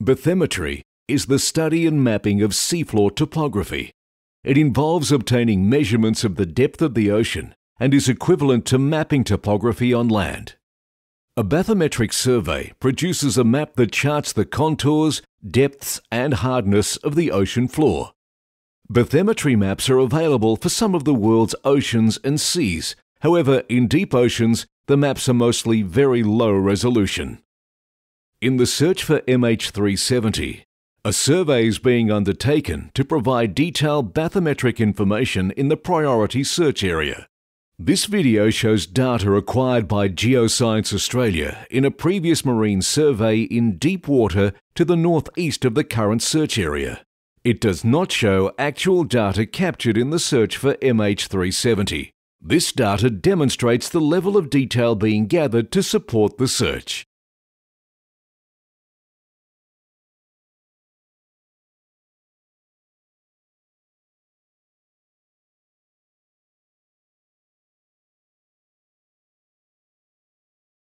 Bathymetry is the study and mapping of seafloor topography. It involves obtaining measurements of the depth of the ocean and is equivalent to mapping topography on land. A bathymetric survey produces a map that charts the contours, depths, and hardness of the ocean floor. Bathymetry maps are available for some of the world's oceans and seas. However, in deep oceans, the maps are mostly very low resolution. In the search for MH370, a survey is being undertaken to provide detailed bathymetric information in the priority search area. This video shows data acquired by Geoscience Australia in a previous marine survey in deep water to the northeast of the current search area. It does not show actual data captured in the search for MH370. This data demonstrates the level of detail being gathered to support the search.